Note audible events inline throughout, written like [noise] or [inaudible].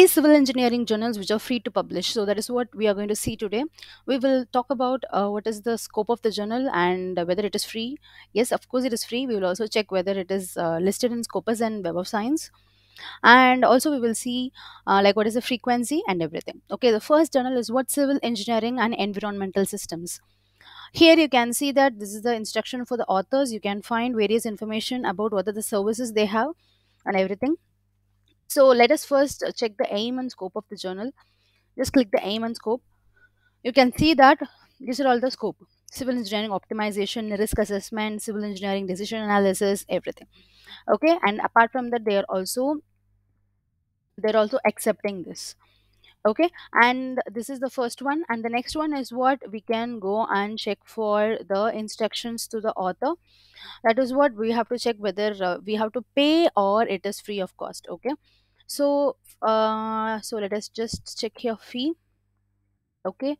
three civil engineering journals which are free to publish. So that is what we are going to see today. We will talk about uh, what is the scope of the journal and whether it is free. Yes, of course it is free. We will also check whether it is uh, listed in Scopus and Web of Science. And also we will see uh, like what is the frequency and everything. Okay, the first journal is what civil engineering and environmental systems. Here you can see that this is the instruction for the authors. You can find various information about what are the services they have and everything. So let us first uh, check the aim and scope of the journal. Just click the aim and scope. You can see that these are all the scope. Civil engineering optimization, risk assessment, civil engineering decision analysis, everything. Okay, and apart from that, they are also they're also accepting this okay and this is the first one and the next one is what we can go and check for the instructions to the author that is what we have to check whether uh, we have to pay or it is free of cost okay so uh, so let us just check here fee. Okay.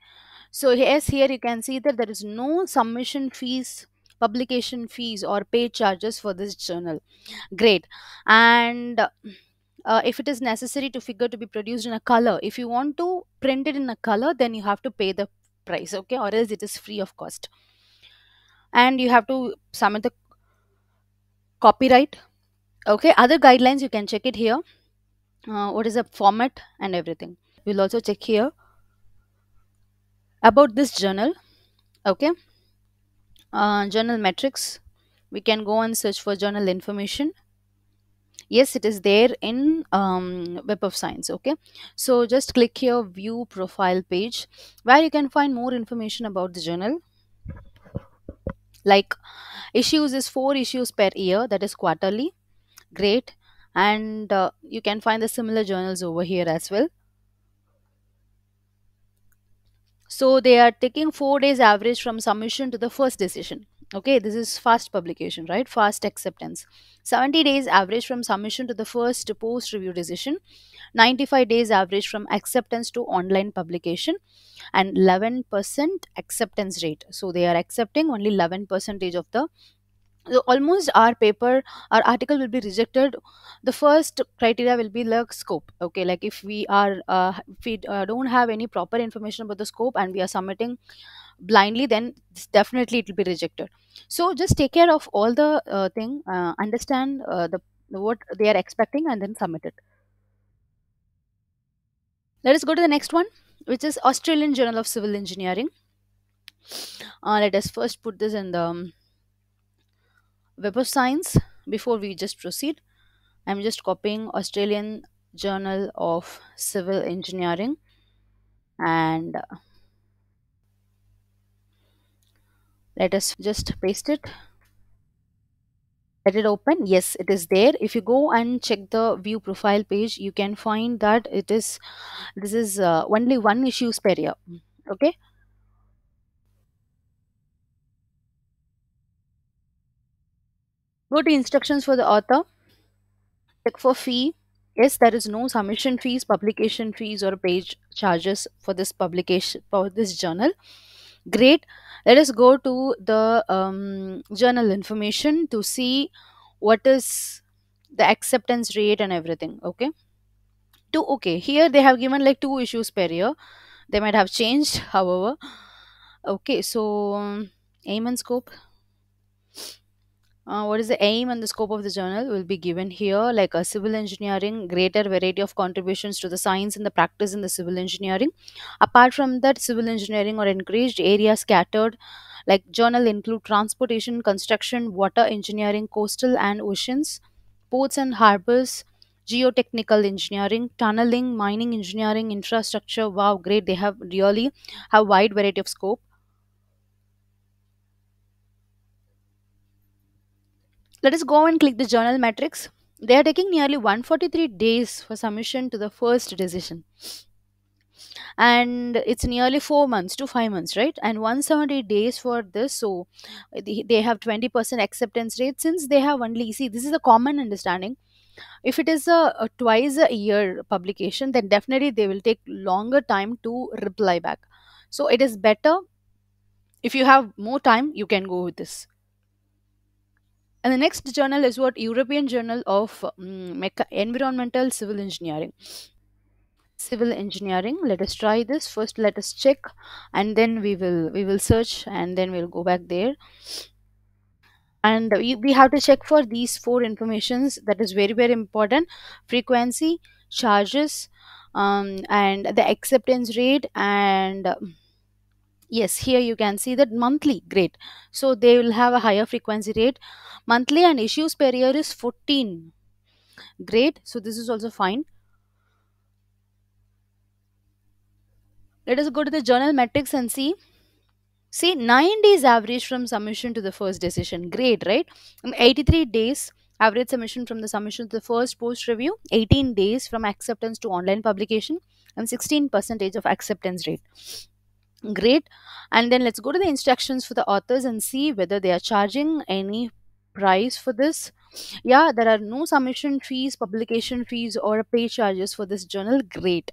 So yes here you can see that there is no submission fees publication fees or paid charges for this journal. Great. And uh, if it is necessary to figure to be produced in a color if you want to print it in a color then you have to pay the price okay? Or else it is free of cost. And you have to submit the copyright okay? Other guidelines you can check it here uh, what is the format and everything? We'll also check here about this journal okay? Uh, journal metrics we can go and search for journal information. Yes it is there in um, web of science okay? So just click here view profile page where you can find more information about the journal. Like issues is four issues per year that is quarterly. Great and uh, you can find the similar journals over here as well. So they are taking four days average from submission to the first decision. Okay this is fast publication right? Fast acceptance. 70 days average from submission to the first post review decision. 95 days average from acceptance to online publication. And 11% acceptance rate. So they are accepting only 11 percentage of the so almost our paper our article will be rejected. The first criteria will be like scope okay? Like if we are uh, if we uh, don't have any proper information about the scope and we are submitting blindly then definitely it will be rejected. So just take care of all the uh, thing uh, understand uh, the what they are expecting and then submit it. Let us go to the next one which is australian journal of civil engineering. Uh, let us first put this in the um, web of science before we just proceed. I'm just copying australian journal of civil engineering and uh, let us just paste it. Let it open. Yes it is there. If you go and check the view profile page you can find that it is this is uh, only one issues per year. Okay go to instructions for the author? Check for fee. Yes there is no submission fees publication fees or page charges for this publication for this journal. Great. Let us go to the um, journal information to see what is the acceptance rate and everything okay? Two okay here they have given like two issues per year. They might have changed [laughs] however. Okay so um, aim and scope uh, what is the aim and the scope of the journal will be given here like a civil engineering greater variety of contributions to the science and the practice in the civil engineering. Apart from that civil engineering or encouraged areas scattered like journal include transportation construction water engineering coastal and oceans ports and harbors geotechnical engineering tunneling mining engineering infrastructure. Wow great. They have really have wide variety of scope let us go and click the journal metrics they are taking nearly 143 days for submission to the first decision. And it's nearly 4 months to 5 months right? And 170 days for this so they they have 20% acceptance rate. Since they have only see this is a common understanding. If it is a, a twice a year publication then definitely they will take longer time to reply back. So it is better. If you have more time you can go with this and the next journal is what? European Journal of Mecha- Environmental Civil Engineering. civil engineering. Let us try this. First let us check and then we will we will search and then we'll go back there. And we, we have to check for these four informations. That is very very important. Frequency charges um, and the acceptance rate and um, yes here you can see that monthly great. So they will have a higher frequency rate. Monthly and issues per year is 14 great. So this is also fine. Let us go to the journal metrics and see. See, nine days average from submission to the first decision. Great, right? Um, 83 days average submission from the submission to the first post review, 18 days from acceptance to online publication, and 16 percentage of acceptance rate. Great. And then let's go to the instructions for the authors and see whether they are charging any price for this. Yeah, there are no submission fees, publication fees, or pay charges for this journal. Great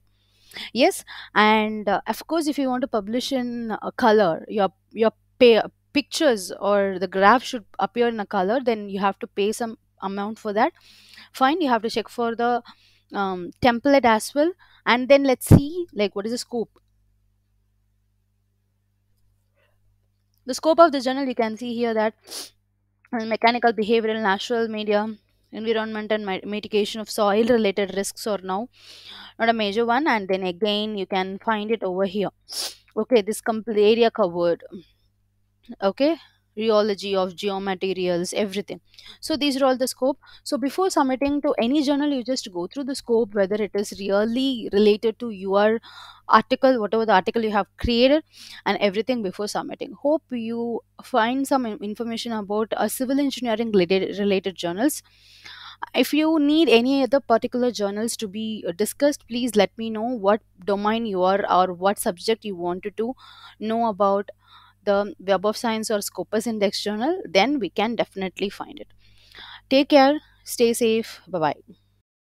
yes and uh, of course if you want to publish in a color your your pay pictures or the graph should appear in a color then you have to pay some amount for that fine you have to check for the um, template as well and then let's see like what is the scope the scope of the journal you can see here that uh, mechanical behavioral natural media environment and mitigation of soil related risks are now not a major one. And then again you can find it over here. Okay this complete area covered. Okay rheology of geomaterials everything. So these are all the scope. So before submitting to any journal you just go through the scope whether it is really related to your article whatever the article you have created and everything before submitting. Hope you find some information about uh, civil engineering related, related journals. If you need any other particular journals to be discussed please let me know what domain you are or what subject you wanted to know about the web of science or scopus index journal then we can definitely find it. Take care. Stay safe. Bye bye